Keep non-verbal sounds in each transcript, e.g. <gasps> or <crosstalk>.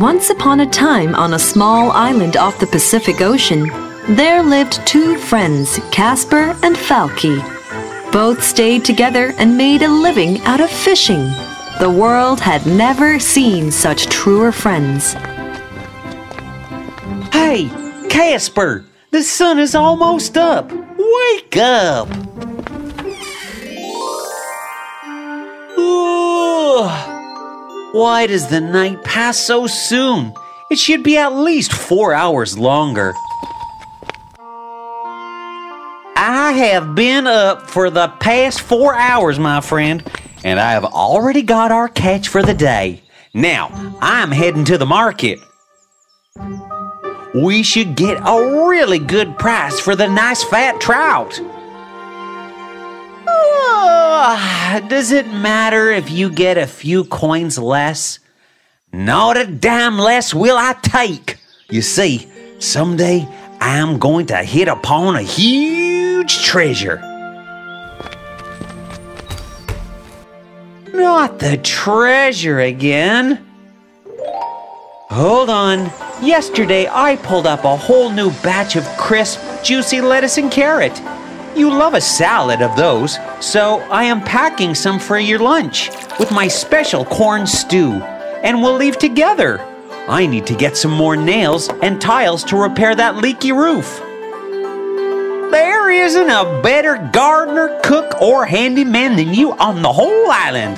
Once upon a time, on a small island off the Pacific Ocean, there lived two friends, Casper and Falky. Both stayed together and made a living out of fishing. The world had never seen such truer friends. Hey, Casper, the sun is almost up. Wake up! Why does the night pass so soon? It should be at least four hours longer. I have been up for the past four hours, my friend, and I have already got our catch for the day. Now, I'm heading to the market. We should get a really good price for the nice fat trout. Does it matter if you get a few coins less? Not a damn less will I take. You see, someday I'm going to hit upon a huge treasure. Not the treasure again. Hold on. Yesterday I pulled up a whole new batch of crisp, juicy lettuce and carrot. You love a salad of those, so I am packing some for your lunch with my special corn stew, and we'll leave together. I need to get some more nails and tiles to repair that leaky roof. There isn't a better gardener, cook, or handyman than you on the whole island.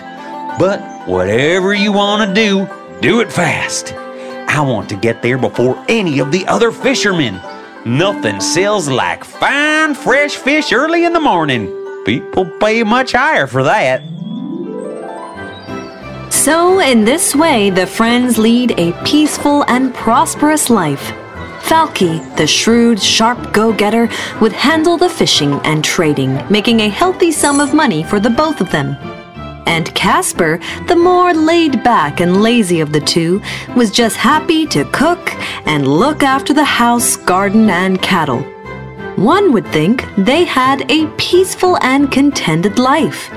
But whatever you want to do, do it fast. I want to get there before any of the other fishermen. Nothing sells like fine, fresh fish early in the morning. People pay much higher for that. So, in this way, the friends lead a peaceful and prosperous life. Falky, the shrewd, sharp go getter, would handle the fishing and trading, making a healthy sum of money for the both of them. And Casper, the more laid back and lazy of the two, was just happy to cook and look after the house, garden, and cattle. One would think they had a peaceful and contented life.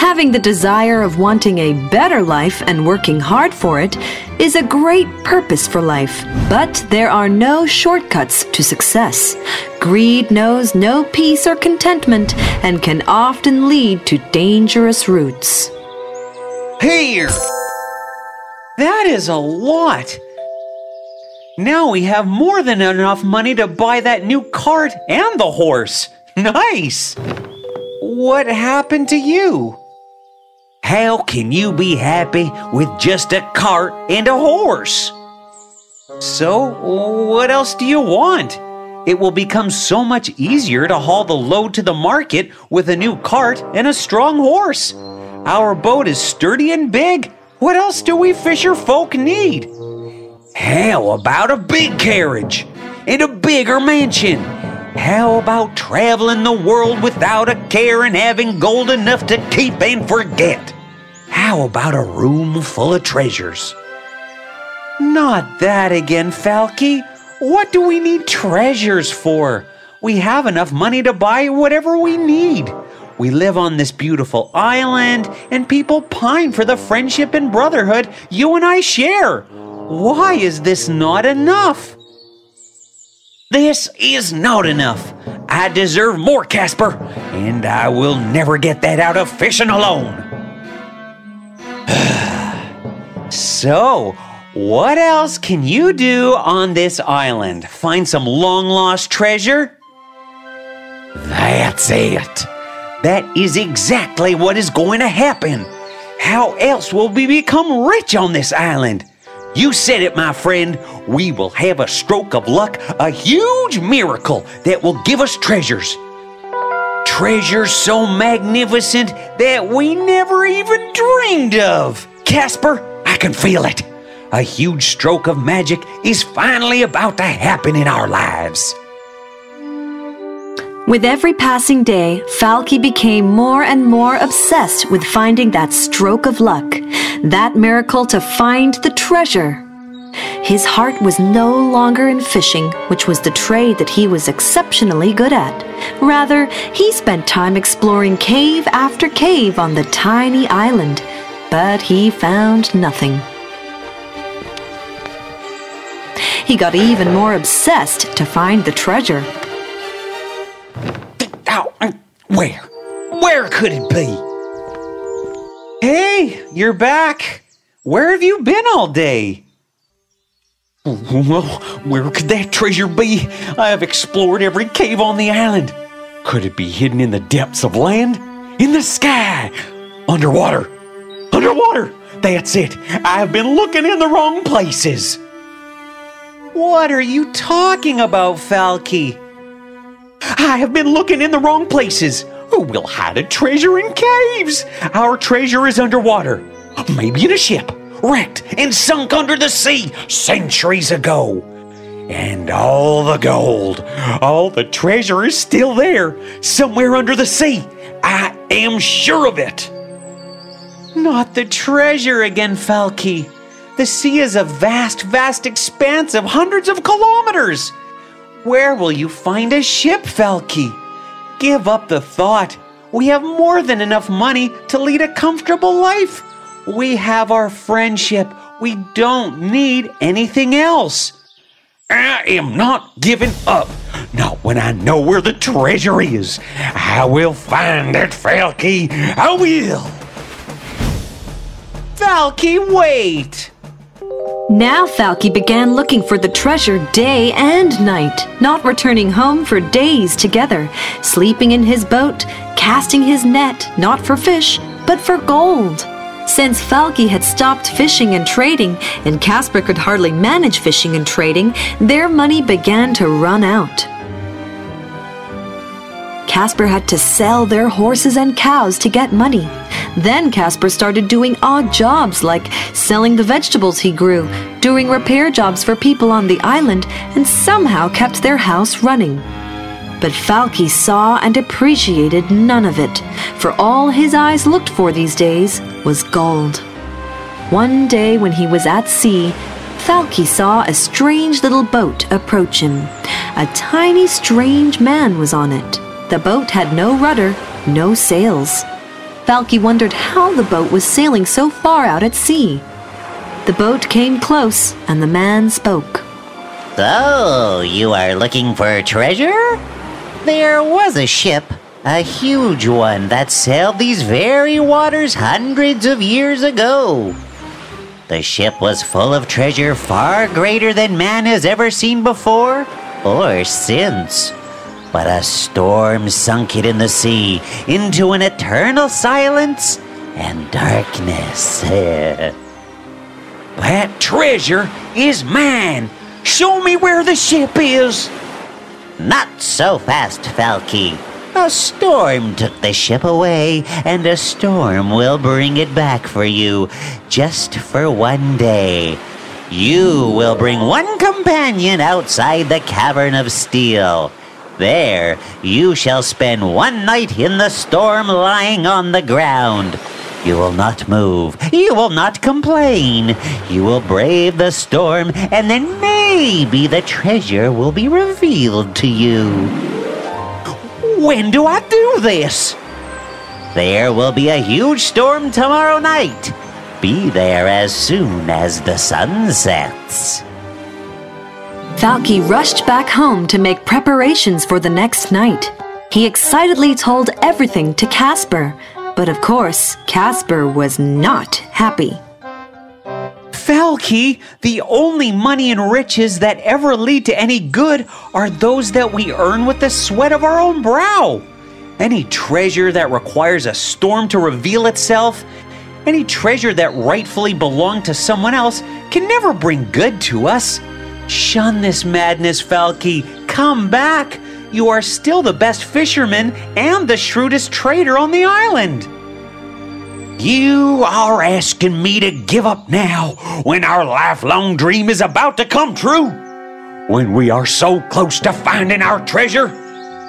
Having the desire of wanting a better life and working hard for it is a great purpose for life. But there are no shortcuts to success. Greed knows no peace or contentment and can often lead to dangerous routes. Here! That is a lot. Now we have more than enough money to buy that new cart and the horse. <laughs> Nice! What happened to you? How can you be happy with just a cart and a horse? So, what else do you want? It will become so much easier to haul the load to the market with a new cart and a strong horse. Our boat is sturdy and big. What else do we fisher folk need? How about a big carriage and a bigger mansion? How about traveling the world without a care and having gold enough to keep and forget? How about a room full of treasures? Not that again, Falky. What do we need treasures for? We have enough money to buy whatever we need. We live on this beautiful island, and people pine for the friendship and brotherhood you and I share. Why is this not enough? This is not enough. I deserve more, Casper, and I will never get that out of fishing alone. <sighs> so, what else can you do on this island? Find some long lost treasure? That's it. That is exactly what is going to happen. How else will we become rich on this island? You said it, my friend. We will have a stroke of luck, a huge miracle that will give us treasures. Treasures so magnificent that we never even dreamed of. Casper, I can feel it. A huge stroke of magic is finally about to happen in our lives. With every passing day, Falky became more and more obsessed with finding that stroke of luck, that miracle to find the treasure. His heart was no longer in fishing, which was the trade that he was exceptionally good at. Rather, he spent time exploring cave after cave on the tiny island, but he found nothing. he got even more obsessed to find the treasure. Where? Where could it be? Hey, you're back. Where have you been all day? Well, where could that treasure be? I have explored every cave on the island. Could it be hidden in the depths of land? In the sky? Underwater? Underwater! That's it. I have been looking in the wrong places. What are you talking about, Falky? I have been looking in the wrong places. We'll hide a treasure in caves? Our treasure is underwater. Maybe in a ship, wrecked and sunk under the sea centuries ago. And all the gold, all the treasure is still there, somewhere under the sea. I am sure of it. Not the treasure again, Falky. The sea is a vast, vast expanse of hundreds of kilometers. Where will you find a ship, Falky? Give up the thought. We have more than enough money to lead a comfortable life. We have our friendship. We don't need anything else. I am not giving up. Not when I know where the treasure is. I will find it, Falky. I will. Falky, wait! Now Falky began looking for the treasure day and night, not returning home for days together, sleeping in his boat, casting his net not for fish, but for gold. Since Falky had stopped fishing and trading, and Casper could hardly manage fishing and trading, their money began to run out. Casper had to sell their horses and cows to get money. Then Casper started doing odd jobs like selling the vegetables he grew, doing repair jobs for people on the island, and somehow kept their house running. But Falky saw and appreciated none of it, for all his eyes looked for these days was gold. One day when he was at sea, Falky saw a strange little boat approach him. A tiny, strange man was on it. The boat had no rudder, no sails. Falky wondered how the boat was sailing so far out at sea. The boat came close, and the man spoke. So, you are looking for treasure? There was a ship, a huge one, that sailed these very waters hundreds of years ago. The ship was full of treasure far greater than man has ever seen before or since. But a storm sunk it in the sea into an eternal silence and darkness. <laughs> That treasure is mine. Show me where the ship is. Not so fast, Falky. A storm took the ship away, and a storm will bring it back for you, just for one day. You will bring one companion outside the cavern of steel. There, you shall spend one night in the storm lying on the ground. You will not move. You will not complain. You will brave the storm, and then maybe the treasure will be revealed to you. When do I do this? There will be a huge storm tomorrow night. Be there as soon as the sun sets. Falky rushed back home to make preparations for the next night. He excitedly told everything to Casper, but of course, Casper was not happy. Falky, the only money and riches that ever lead to any good are those that we earn with the sweat of our own brow. Any treasure that requires a storm to reveal itself, any treasure that rightfully belonged to someone else, can never bring good to us. Shun this madness, Falky. Come back. You are still the best fisherman and the shrewdest trader on the island. You are asking me to give up now when our lifelong dream is about to come true? When we are so close to finding our treasure?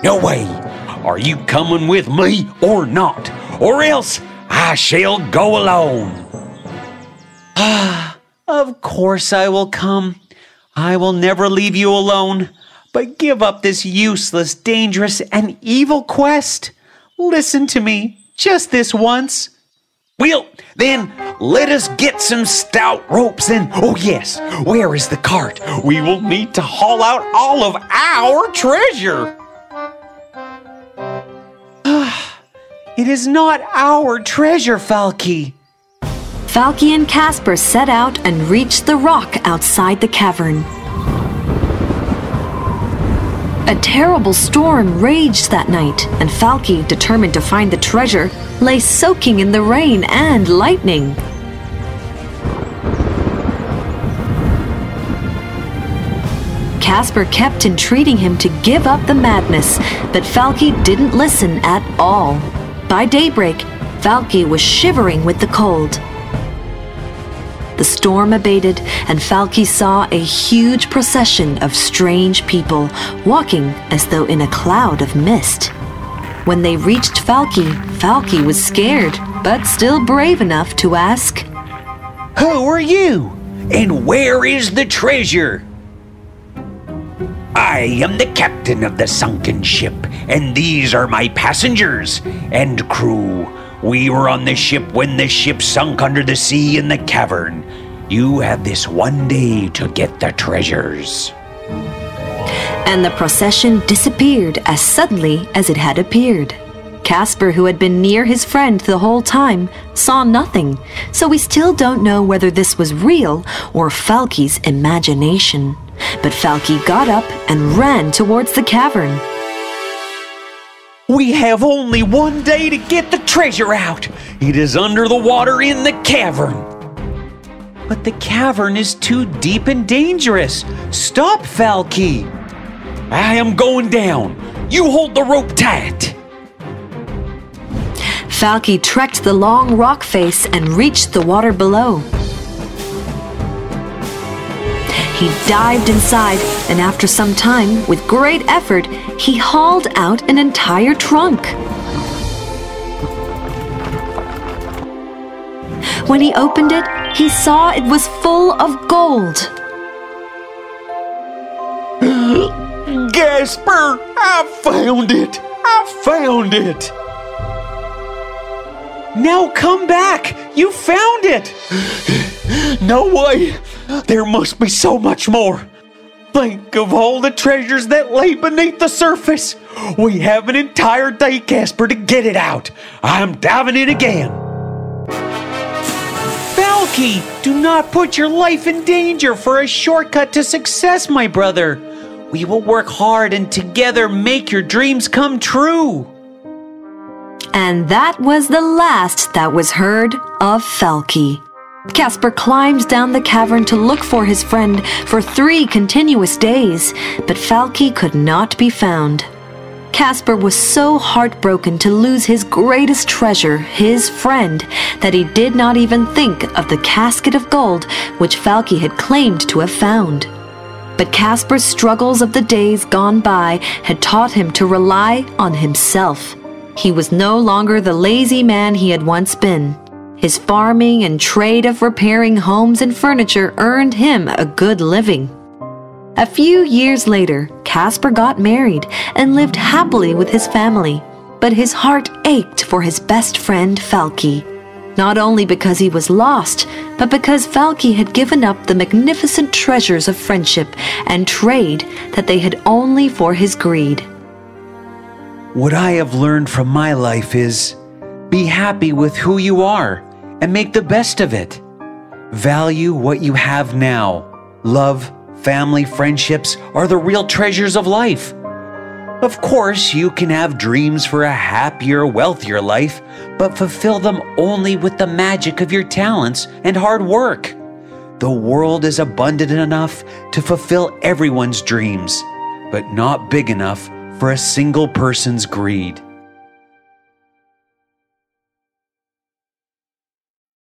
No way. Are you coming with me or not? Or else I shall go alone. Ah, of course I will come. I will never leave you alone, but give up this useless, dangerous, and evil quest. Listen to me, just this once. Well, then let us get some stout ropes and, oh yes, where is the cart? We will need to haul out all of our treasure. Ah, it is not our treasure, Falky. Falky and Casper set out and reached the rock outside the cavern. A terrible storm raged that night, and Falky, determined to find the treasure, lay soaking in the rain and lightning. Casper kept entreating him to give up the madness, but Falky didn't listen at all. By daybreak, Falky was shivering with the cold. The storm abated, and Falky saw a huge procession of strange people walking as though in a cloud of mist. When they reached Falky, Falky was scared, but still brave enough to ask, Who are you? And where is the treasure? I am the captain of the sunken ship, and these are my passengers and crew. We were on the ship when the ship sunk under the sea in the cavern. You have this one day to get the treasures. And the procession disappeared as suddenly as it had appeared. Casper, who had been near his friend the whole time, saw nothing, so we still don't know whether this was real or Falky's imagination. But Falky got up and ran towards the cavern. We have only one day to get the treasure out. It is under the water in the cavern. But the cavern is too deep and dangerous. Stop, Falky. I am going down. You hold the rope tight. Falky trekked the long rock face and reached the water below. He dived inside, and after some time, with great effort, he hauled out an entire trunk. When he opened it, he saw it was full of gold. <gasps> Casper, I found it! I found it! Now come back! You found it! <gasps> No way! There must be so much more! Think of all the treasures that lay beneath the surface! We have an entire day, Casper, to get it out! I'm diving in again! Falky, do not put your life in danger for a shortcut to success, my brother! We will work hard and together make your dreams come true! And that was the last that was heard of Falky. Casper climbed down the cavern to look for his friend for three continuous days, but Falky could not be found. Casper was so heartbroken to lose his greatest treasure, his friend, that he did not even think of the casket of gold which Falky had claimed to have found. But Casper's struggles of the days gone by had taught him to rely on himself. He was no longer the lazy man he had once been. His farming and trade of repairing homes and furniture earned him a good living. A few years later, Casper got married and lived happily with his family, but his heart ached for his best friend Falky. Not only because he was lost, but because Falky had given up the magnificent treasures of friendship and trade that they had only for his greed. What I have learned from my life is be happy with who you are and make the best of it. Value what you have now. Love, family, friendships are the real treasures of life. Of course, you can have dreams for a happier, wealthier life, but fulfill them only with the magic of your talents and hard work. The world is abundant enough to fulfill everyone's dreams, but not big enough for a single person's greed.